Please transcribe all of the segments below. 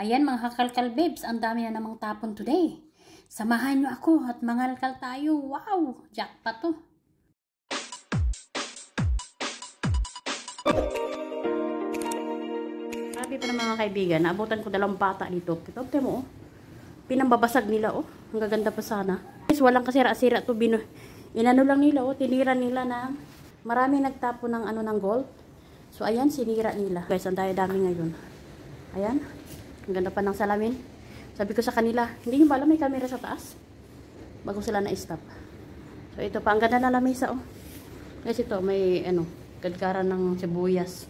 Ayan mga kakalkal babes, ang dami na namang tapon today. Samahan nyo ako at mangalkal tayo. Wow! Jackpot to. Sabi pa ng mga kaibigan, naabutan ko dalawang bata dito. Ito, mo oh. Pinambabasag nila oh. Ang gaganda pa sana. Guys, walang kasira-sira to. Bino, inano lang nila oh. Tinira nila na marami nagtapo ng ano ng gold. So ayan, sinira nila. Guys, ang dami ngayon. Ayan. Ang ganda pa ng salamin. Sabi ko sa kanila, hindi nyo ba alam may camera sa taas? Bago sila na-stop. So ito pa, ang ganda na lamesa oh. Guys, ito may ano, kadkaran ng sibuyas.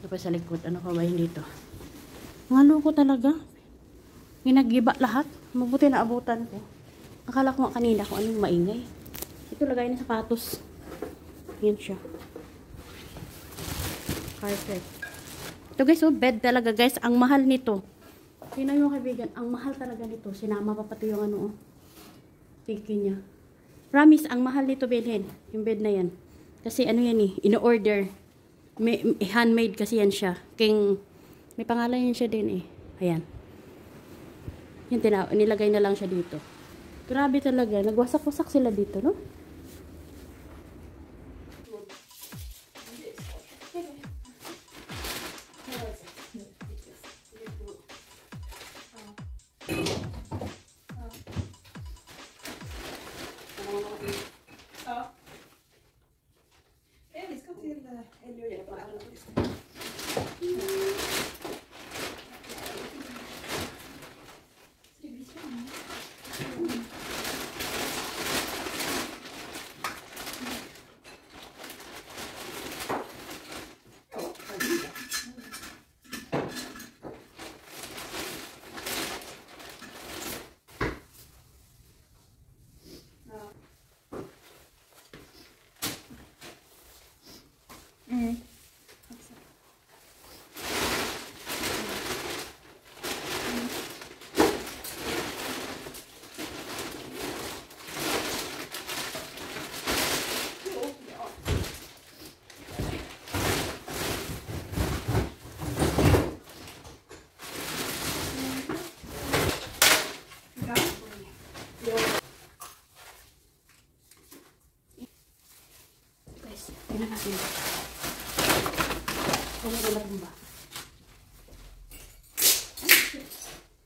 Ito pa sa likod. Ano pa ba yun dito? Mga loko talaga. Minagiba lahat. Mabuti na abutan ko. Akala ko nga kanina kung anong maingay. Ito lagay na sapatos. Yan siya. Carpet. Ito guys, oh, bed talaga guys. Ang mahal nito. Tingnan nyo kaibigan, ang mahal talaga nito. Sinama pa pati yung ano, oh. Tiki niya. Promise, ang mahal nito bilhin. Yung bed na yan. Kasi ano yan eh, in-order. Handmade kasi yan siya. King, may pangalan yan siya din eh. Ayan. Yan, nilagay na lang siya dito. Grabe talaga. Nagwasak-wasak sila dito, no? Tingnan natin. Kung may ulat ba?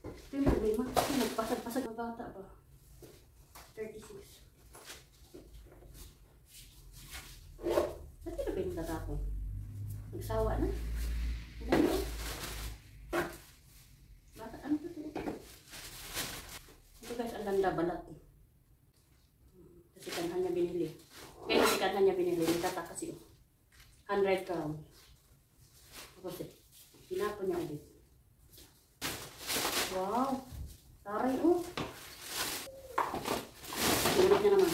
Ito yung problema. Kasi nagpasag-pasag ng bata ba? 36. Ba't na pinagtatapon? Nagsawa na? Ang ganda. Bata, ano ito? Ito guys, ang ganda balat. 100 crown. Tapos eh, tinapon niya ulit. Wow! Taray oh! Ulit niya naman.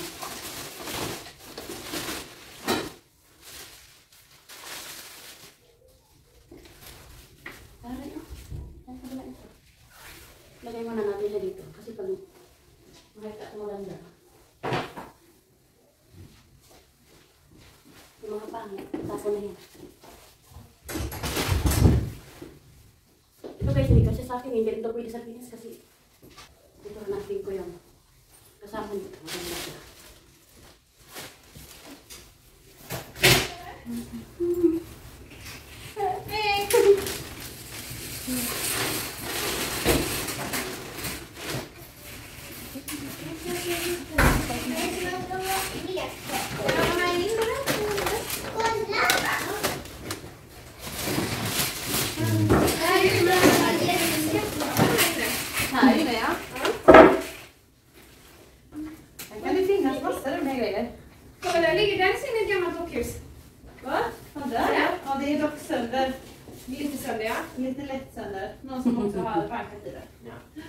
Taray oh! Lagay muna natin siya dito. Kasi pag. Tapon na yan. Ito guys, hindi kasi sa akin, hindi rin ito pwede sa Pinas kasi ito natin ko yung kasama dito. Maganda siya. Det är dock sönder. Lite sönder ja. Lite lätt sönder. Någon som också har bankat i det. ja.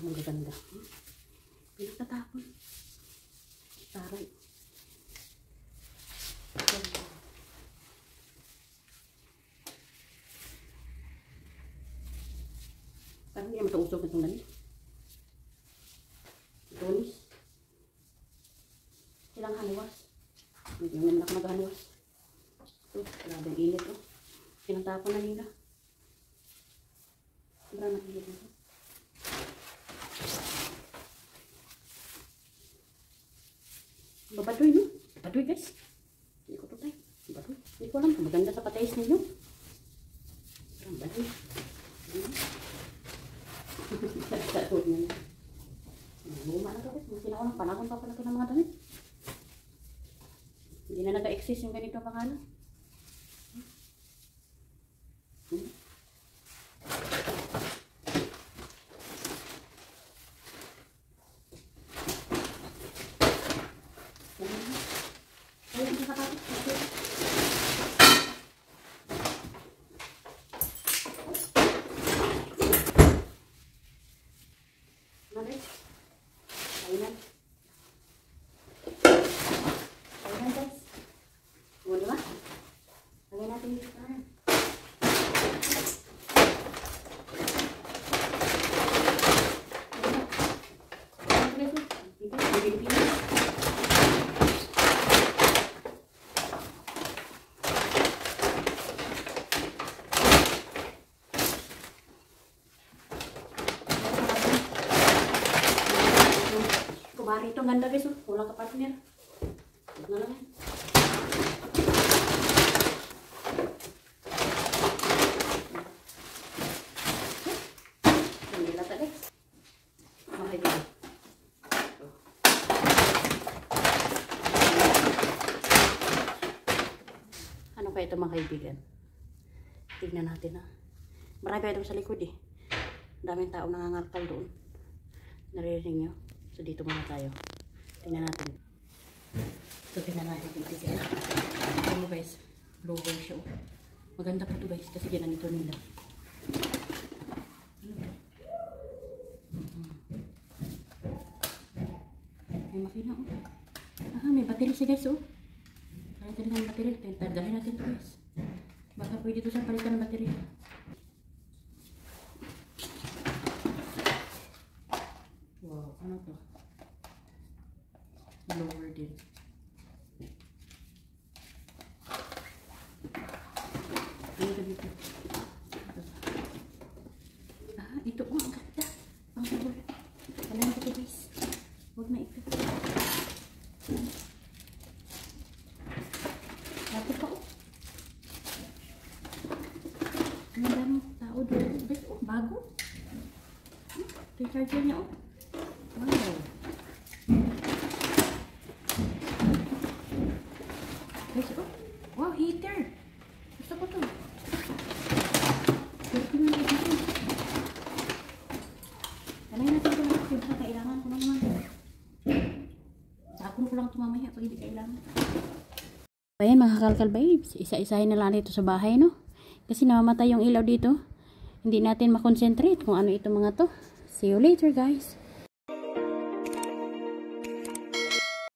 Ito magaganda. Hmm? Pinagtatapon. Taray. Parang hindi naman usok itong ganit. Tunis. Silang hanuwas. Hindi naman ako naghanuwas. Ito, grabe init oh. Pinatapon na nila. Sobrang nakilit nito. Babadoy, no? Babadoy, guys. Hindi ko to tayo. Babadoy. Hindi ko alam kung maganda sa patayis ninyo. Parang badoy. Sa tuod na. Luma na to, guys. Mga sinaunang panahon pa pala ito ng mga damit. Hindi na nag-exist yung ganito ang pangalan. Hmm. Ay, hindi ka tapos. Ano guys? Kainan. Kainan guys. O, di ba? Lagay natin dito na. Kumari ito, ganda guys. oh. Kulang ka partner. Na lang yan. Ano kaya ito mga kaibigan? Tignan natin ha. Marami pa ito sa likod eh. Daming tao nangangalkal doon. Naririnig nyo? So dito muna tayo. Tingnan natin. So tingnan natin yung tignan. Ano guys? Lower siya oh. Maganda pa to guys kasi ginanito nila. May makina oh. Ah, may battery siya guys oh. Kaya talaga ng battery. Tagdahin natin to guys. Baka pwede to sa palitan ng battery. Wow, ano to? Lower din. To dito? Ah, ito oh, ang ganda. Ang lower. Wala na ito guys. Huwag na ito. Dapat pa oh. Ang daming tao. Guys, oh, bago. Ito yung charger niya oh. Wow. Guys, oh. Wow, heater. Gusto ko to. Gusto ko na dito. Alay natin ito lang. Yung kailangan ko naman. Tapon ko lang ito mamaya pag hindi kailangan. Ayan mga kalkal babes. Isa-isahin na lang dito sa bahay no. Kasi namamatay yung ilaw dito. Hindi natin makonsentrate kung ano ito mga to. See you later guys.